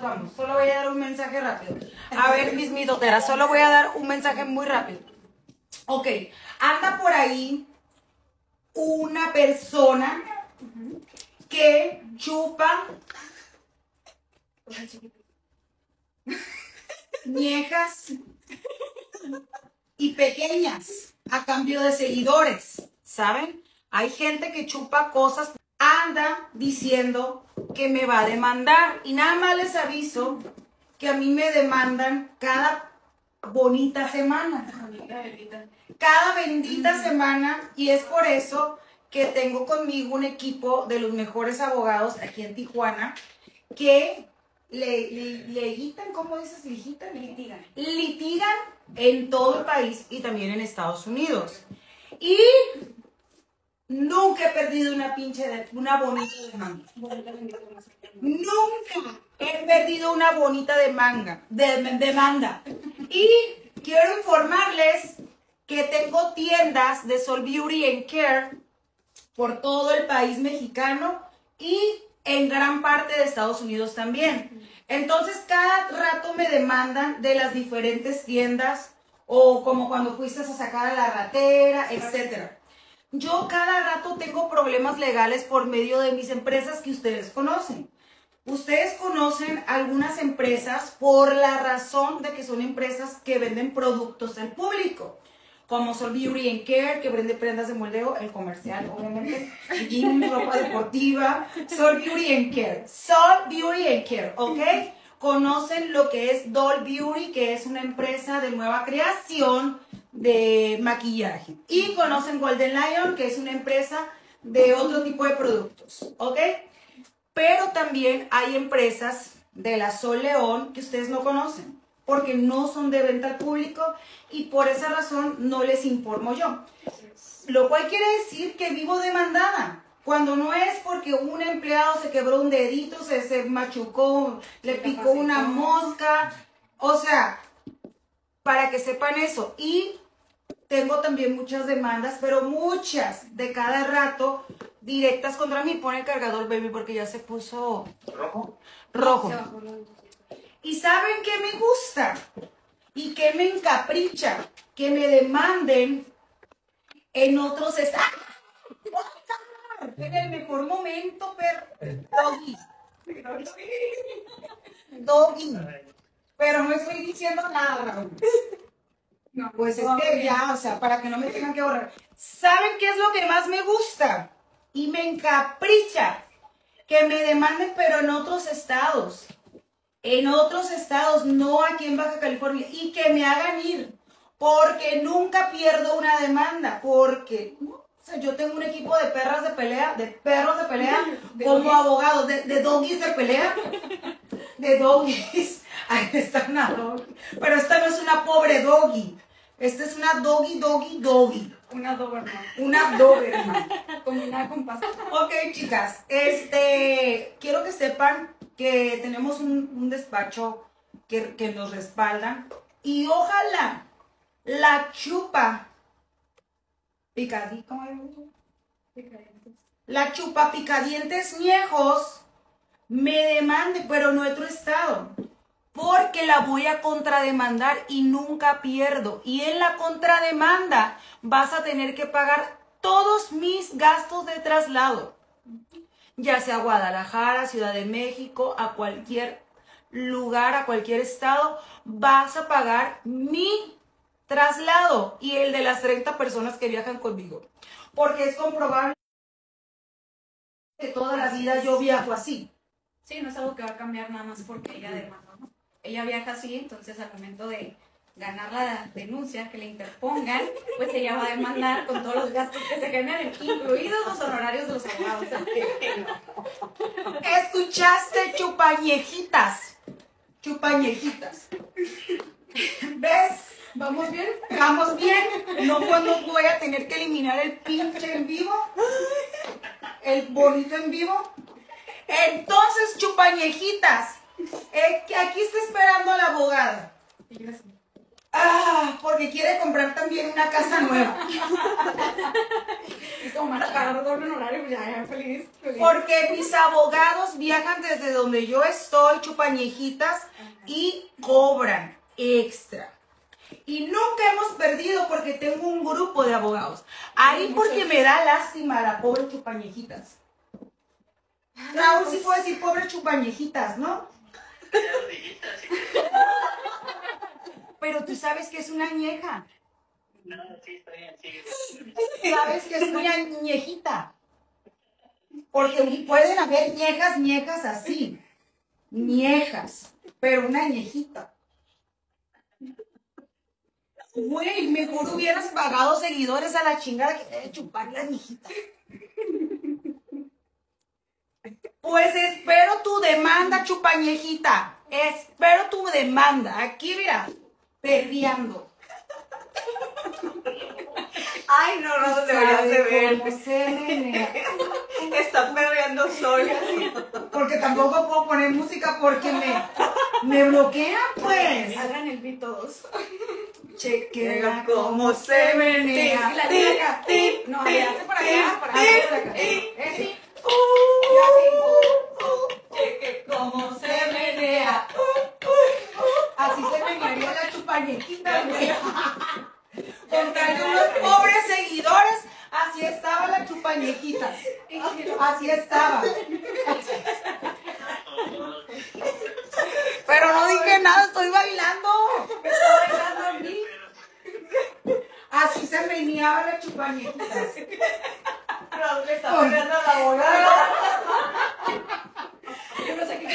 vamos. Solo voy a dar un mensaje rápido. A ver, mis mitoteras, solo voy a dar un mensaje muy rápido. Ok, anda por ahí una persona que chupa viejas y pequeñas a cambio de seguidores, ¿saben? Hay gente que chupa cosas, anda diciendo que me va a demandar y nada más les aviso que a mí me demandan cada bonita semana. Cada bendita semana y es por eso que tengo conmigo un equipo de los mejores abogados aquí en Tijuana que le, le, ¿cómo dices? Litigan. Litigan. Litigan en todo el país y también en Estados Unidos. Y nunca he perdido una pinche, de, una bonita de manga. Nunca he perdido una bonita de manga, de demanda. Y quiero informarles que tengo tiendas de Sol Beauty and Care por todo el país mexicano y en gran parte de Estados Unidos también. Entonces cada rato me demandan de las diferentes tiendas o como cuando fuiste a sacar a la ratera, etc. Yo cada rato tengo problemas legales por medio de mis empresas que ustedes conocen. Ustedes conocen algunas empresas por la razón de que son empresas que venden productos al público como Sol Beauty and Care, que vende prendas de moldeo, el comercial, obviamente, jeans, ropa deportiva, Sol Beauty and Care, Sol Beauty and Care, ¿ok? Conocen lo que es Doll Beauty, que es una empresa de nueva creación de maquillaje. Y conocen Golden Lion, que es una empresa de otro tipo de productos, ¿ok? Pero también hay empresas de la Sol León que ustedes no conocen porque no son de venta al público y por esa razón no les informo yo. Lo cual quiere decir que vivo demandada. Cuando no es porque un empleado se quebró un dedito, se, se machucó, le picó una mosca. O sea, para que sepan eso. Y tengo también muchas demandas, pero muchas de cada rato directas contra mí. Pone el cargador, baby, porque ya se puso rojo. Rojo. ¿Y saben qué me gusta? ¿Y qué me encapricha? Que me demanden en otros estados. En el mejor momento, pero... Doggy. Doggy. Pero no estoy diciendo nada, No, pues es que ya, o sea, para que no me tengan que ahorrar. ¿Saben qué es lo que más me gusta? Y me encapricha. Que me demanden, pero en otros estados en otros estados, no aquí en Baja California, y que me hagan ir, porque nunca pierdo una demanda, porque yo tengo un equipo de perras de pelea, de perros de pelea, como abogados, de, de doggies de pelea, de doggies. Ahí está una doggy. Pero esta no es una pobre doggy. Esta es una doggy, doggy, doggy. Una Doberman. Una Doberman. Combinada con pasto. Ok, chicas. Este, quiero que sepan que tenemos un, despacho que, que, nos respalda y ojalá la chupa picadito, la chupa picadientes viejos me demande, pero no otro estado, porque la voy a contrademandar y nunca pierdo. Y en la contrademanda vas a tener que pagar todos mis gastos de traslado ya sea Guadalajara, Ciudad de México, a cualquier lugar, a cualquier estado, vas a pagar mi traslado y el de las 30 personas que viajan conmigo. Porque es comprobable que toda la vida yo viajo así. Sí, no es algo que va a cambiar nada más porque ella demanda. Ella viaja así, entonces al momento de ganar la denuncia, que le interpongan, pues ella va a demandar con todos los gastos que se generen, incluidos los honorarios de los abogados. ¿Escuchaste, chupañejitas? Chupañejitas. ¿Ves? ¿Vamos bien? ¿Vamos bien? No cuando voy a tener que eliminar el pinche en vivo. El bonito en vivo. Entonces, chupañejitas. Eh, aquí está esperando la abogada. Ah, porque quiere comprar también una casa nueva. Y como pagar doble honorario, pues ya, ya, feliz. feliz. Porque mis abogados viajan desde donde yo estoy, chupañejitas, y cobran extra. Y nunca hemos perdido porque tengo un grupo de abogados. Ahí porque me da lástima a la pobre chupañejitas. Raúl sí puede decir pobre chupañejitas, ¿no? Así que Pero tú sabes que es una ñeja. no, sí, está bien, sigue. Sabes que es una ñejita. Porque pueden haber ñejas, ñejas así. Ñejas. Pero una ñejita. Güey, mejor hubieras pagado seguidores a la chingada que de chupar la ñejita. Pues espero tu demanda, chupañejita. Espero tu demanda. Aquí, mira, perdiendo. Ay, no, no, no deberías de ver. cómo se menea. Está perreando sola. Porque tampoco puedo poner música porque me, me bloquean, pues. Hagan el beat todos. Chequea cómo se menea. Y la. No, hace para allá, para acá, para acá. Cheque cómo se menea. Así se menearía la chupañequita. Contra unos pobres seguidores, así estaba la chupañequita. Así estaba. Pero no dije nada, estoy bailando. Estoy bailando a mí. Así se meneaba la chupañequita. Le está pegando la bola.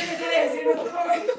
No me quiere decir.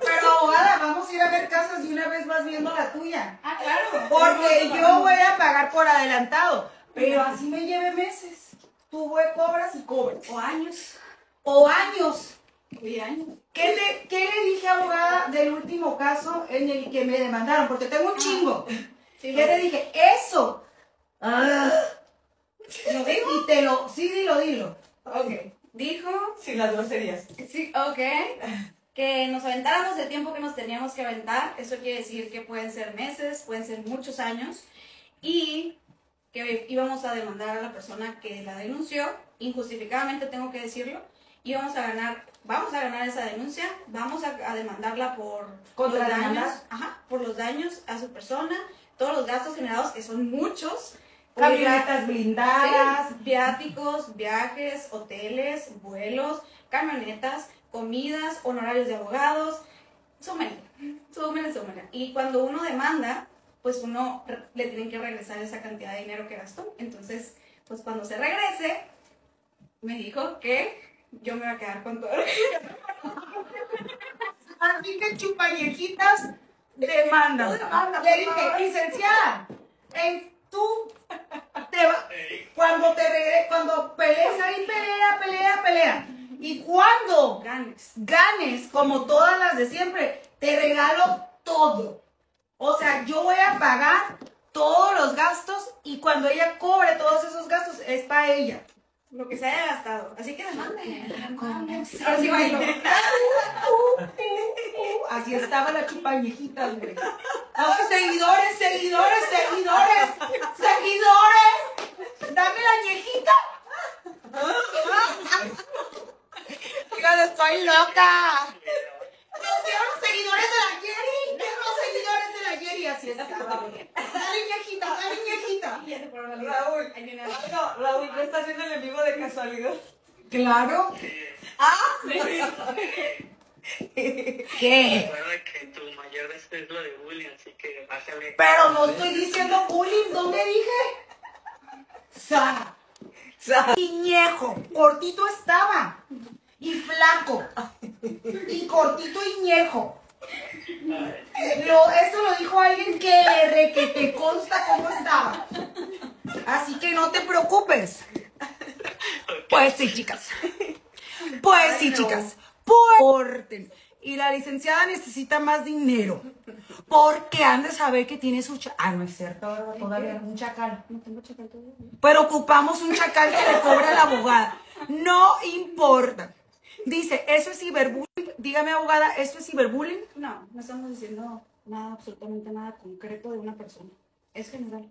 Pero abogada, vamos a ir a ver casas y una vez vas viendo la tuya. Ah, claro. Porque yo voy a pagar por adelantado. Pero así me lleve meses. Tú güey, cobras y cobras. O años. O años. ¿Qué le, ¿Qué le dije, abogada, del último caso en el que me demandaron? Porque tengo un chingo. Sí, ¿Qué le dije? Eso. Ah. ¿Lo digo? Y te lo, sí, dilo, dilo. Ok. Dijo Sin las groserías. Sí, ok. Que nos aventáramos el tiempo que nos teníamos que aventar. Eso quiere decir que pueden ser meses, pueden ser muchos años. Y que íbamos a demandar a la persona que la denunció, injustificadamente tengo que decirlo. Y vamos a ganar, vamos a ganar esa denuncia, vamos a, a demandarla por ¿Contra los daños, ajá, por los daños a su persona, todos los gastos generados, que son muchos. Camionetas blindadas. Sí, viáticos, viajes, hoteles, vuelos, camionetas, comidas, honorarios de abogados. Súmenle, súmenle, súmenle. Y cuando uno demanda, pues uno le tienen que regresar esa cantidad de dinero que gastó. Entonces, pues cuando se regrese, me dijo que yo me voy a quedar con todo. Así que chupañejitas demandan. Demanda, Le dije, licenciada, en tú va- cuando te regre- cuando pelees ahí, pelea, pelea, pelea. Y cuando Ganes. ganes, como todas las de siempre, te regalo todo. O sea, yo voy a pagar todos los gastos y cuando ella cobre todos esos gastos es para ella. Lo que se haya gastado. Así que demande. Ahora sí bailo. Así estaba la chupañejita, güey. Ay, seguidores, seguidores, seguidores, seguidores. Dame la ñejita. Oigan, estoy loca. Nos dieron los seguidores de la Jerry. Los seguidores de la Jerry. Así estaba, güey. Dale ñejita, dale ñejita. Y ya se fueron a la Raúl. No, Raúl no está haciendo el de casualidad. Claro. ¿Qué? Recuerda que tu mayor deseo es lo de bullying, así que bájale. Pero no estoy diciendo bullying. ¿Dónde dije? Sa. Sa- Piñejo, cortito estaba. Y flaco. Y cortito y ñejo. Lo, eso lo dijo alguien que le re que te consta cómo estaba. Así que no te preocupes. Pues sí, chicas. Pues sí, chicas. Corten. Y la licenciada necesita más dinero. Porque han de saber que tiene su chacal. Ah, no es cierto, todavía un chacal. No tengo chacal todavía. Pero ocupamos un chacal que le cobre a la abogada. No importa. Dice, ¿eso es ciberbullying? Dígame, abogada, ¿eso es ciberbullying? No, no estamos diciendo nada, absolutamente nada concreto de una persona. Es general.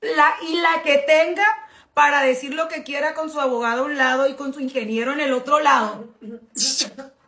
La, y la que tenga para decir lo que quiera con su abogado a un lado y con su ingeniero en el otro lado.